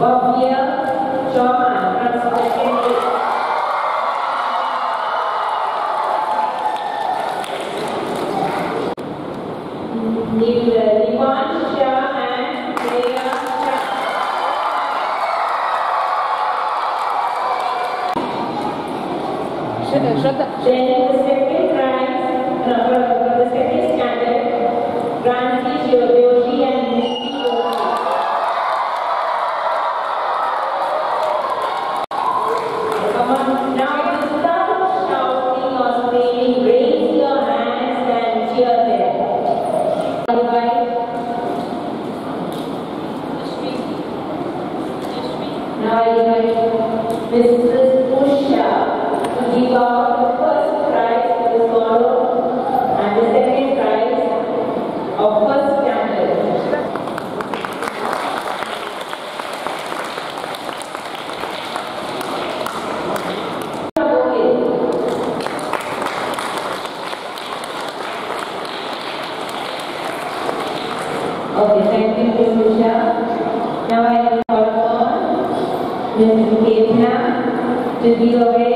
Bon dia, som els name. Now I call upon Ms. Vietnam to be away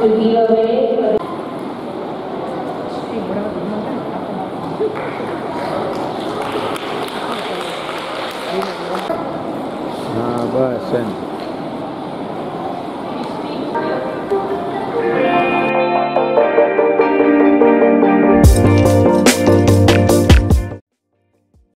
olvido